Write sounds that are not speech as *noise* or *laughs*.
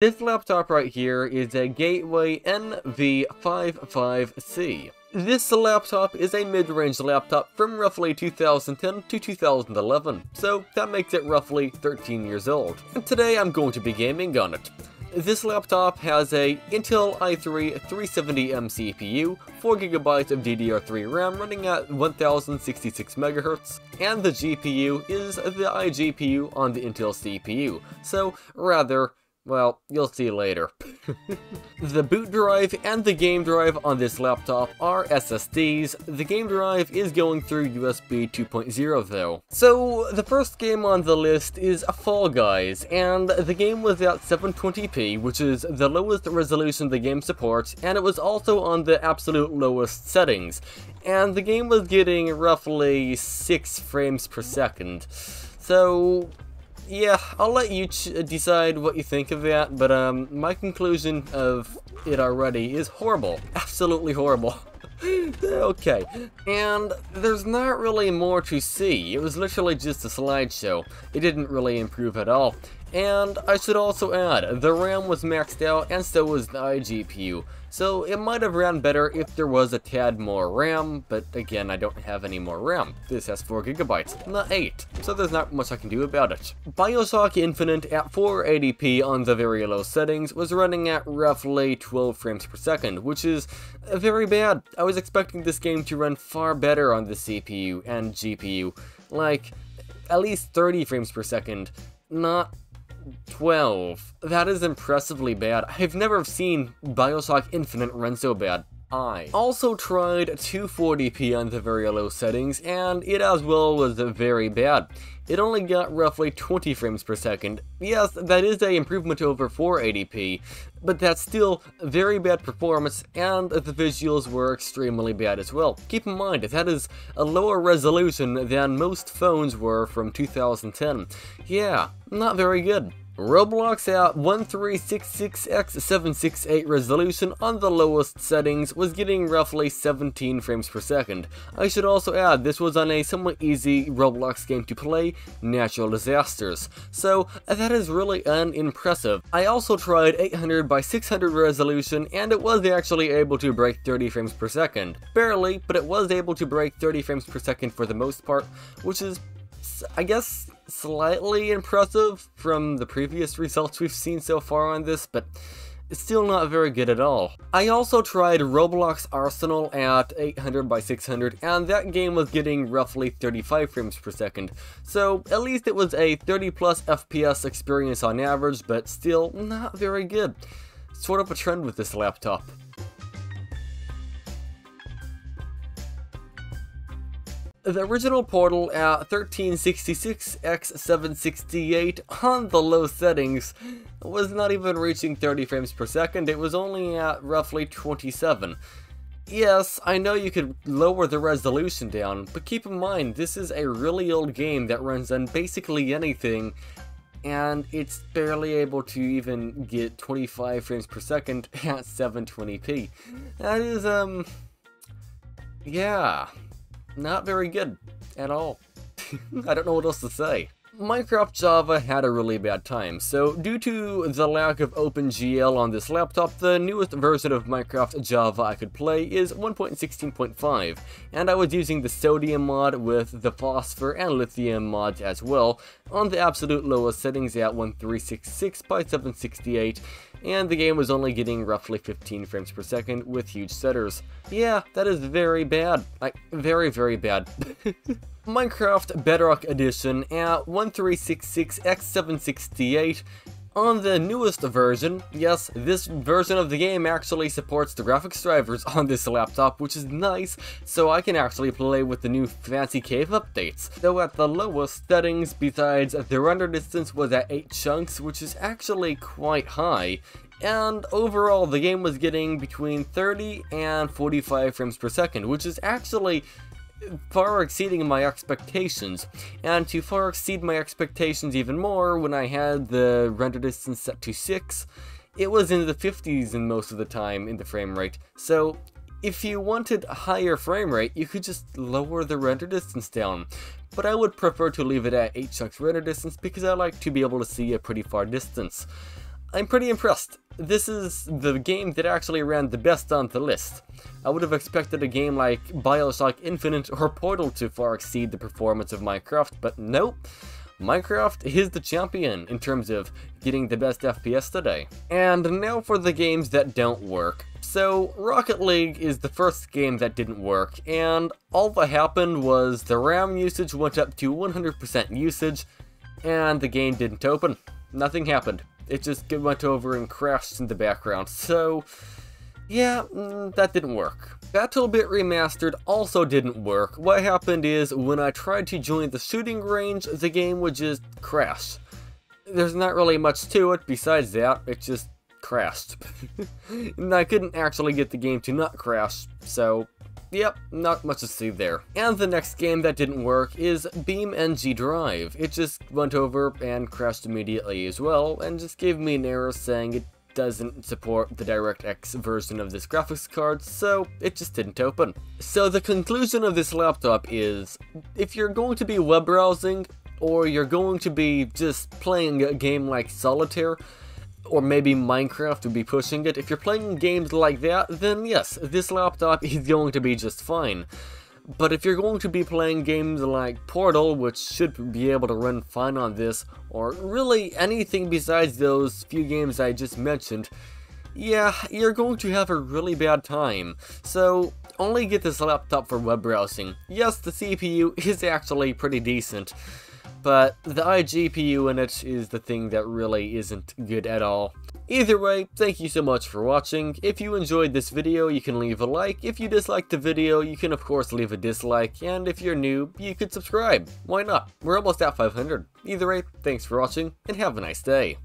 This laptop right here is a Gateway NV55C. This laptop is a mid-range laptop from roughly 2010 to 2011, so that makes it roughly 13 years old. And today I'm going to be gaming on it. This laptop has a Intel i3 370M CPU, 4GB of DDR3 RAM running at 1066MHz, and the GPU is the iGPU on the Intel CPU, so rather well, you'll see later. *laughs* the boot drive and the game drive on this laptop are SSDs. The game drive is going through USB 2.0 though. So the first game on the list is Fall Guys, and the game was at 720p, which is the lowest resolution the game supports, and it was also on the absolute lowest settings. And the game was getting roughly 6 frames per second. So yeah, I'll let you decide what you think of that, but um, my conclusion of it already is horrible. Absolutely horrible. *laughs* okay, and there's not really more to see. It was literally just a slideshow. It didn't really improve at all. And I should also add, the RAM was maxed out and so was the iGPU, so it might have ran better if there was a tad more RAM, but again I don't have any more RAM. This has 4GB, not 8, so there's not much I can do about it. Bioshock Infinite at 480p on the very low settings was running at roughly 12 frames per second, which is very bad. I was expecting this game to run far better on the CPU and GPU, like at least 30 frames per second, not 12. That is impressively bad. I've never seen Bioshock Infinite run so bad. I also tried 240p on the very low settings, and it as well was very bad. It only got roughly 20 frames per second. Yes, that is a improvement over 480p, but that's still very bad performance, and the visuals were extremely bad as well. Keep in mind, that is a lower resolution than most phones were from 2010. Yeah, not very good. Roblox at 1366x768 resolution on the lowest settings was getting roughly 17 frames per second. I should also add this was on a somewhat easy Roblox game to play, Natural Disasters, so that is really unimpressive. I also tried 800 by 600 resolution and it was actually able to break 30 frames per second. Barely, but it was able to break 30 frames per second for the most part, which is, I guess, slightly impressive from the previous results we've seen so far on this, but it's still not very good at all. I also tried Roblox Arsenal at 800 by 600 and that game was getting roughly 35 frames per second, so at least it was a 30 plus FPS experience on average, but still not very good. Sort of a trend with this laptop. The original Portal at 1366x768 on the low settings was not even reaching 30 frames per second, it was only at roughly 27. Yes, I know you could lower the resolution down, but keep in mind, this is a really old game that runs on basically anything, and it's barely able to even get 25 frames per second *laughs* at 720p. That is, um... Yeah not very good at all. *laughs* I don't know what else to say. Minecraft Java had a really bad time, so due to the lack of OpenGL on this laptop, the newest version of Minecraft Java I could play is 1.16.5, and I was using the sodium mod with the phosphor and lithium mods as well, on the absolute lowest settings at 1366 by 768, and the game was only getting roughly 15 frames per second with huge stutters. Yeah, that is very bad. Like, very, very bad. *laughs* Minecraft Bedrock Edition at 1366x768 on the newest version, yes, this version of the game actually supports the graphics drivers on this laptop, which is nice, so I can actually play with the new fancy cave updates. Though at the lowest settings, besides the render distance was at 8 chunks, which is actually quite high, and overall the game was getting between 30 and 45 frames per second, which is actually far exceeding my expectations, and to far exceed my expectations even more when I had the render distance set to 6, it was in the 50s in most of the time in the frame rate, so if you wanted a higher frame rate, you could just lower the render distance down, but I would prefer to leave it at 8 chunks render distance because I like to be able to see a pretty far distance. I'm pretty impressed. This is the game that actually ran the best on the list. I would have expected a game like Bioshock Infinite or Portal to far exceed the performance of Minecraft, but nope. Minecraft is the champion in terms of getting the best FPS today. And now for the games that don't work. So, Rocket League is the first game that didn't work, and all that happened was the RAM usage went up to 100% usage, and the game didn't open. Nothing happened. It just went over and crashed in the background, so... Yeah, mm, that didn't work. BattleBit Remastered also didn't work. What happened is, when I tried to join the shooting range, the game would just crash. There's not really much to it besides that, it just crashed. *laughs* and I couldn't actually get the game to not crash, so Yep, not much to see there. And the next game that didn't work is Beam BeamNG Drive. It just went over and crashed immediately as well, and just gave me an error saying it doesn't support the DirectX version of this graphics card, so it just didn't open. So the conclusion of this laptop is, if you're going to be web browsing, or you're going to be just playing a game like Solitaire, or maybe Minecraft would be pushing it. If you're playing games like that, then yes, this laptop *laughs* is going to be just fine. But if you're going to be playing games like Portal, which should be able to run fine on this, or really anything besides those few games I just mentioned, yeah, you're going to have a really bad time. So, only get this laptop for web browsing. Yes, the CPU *laughs* is actually pretty decent, but the iGPU in it is the thing that really isn't good at all. Either way, thank you so much for watching. If you enjoyed this video, you can leave a like. If you disliked the video, you can of course leave a dislike. And if you're new, you could subscribe. Why not? We're almost at 500. Either way, thanks for watching, and have a nice day.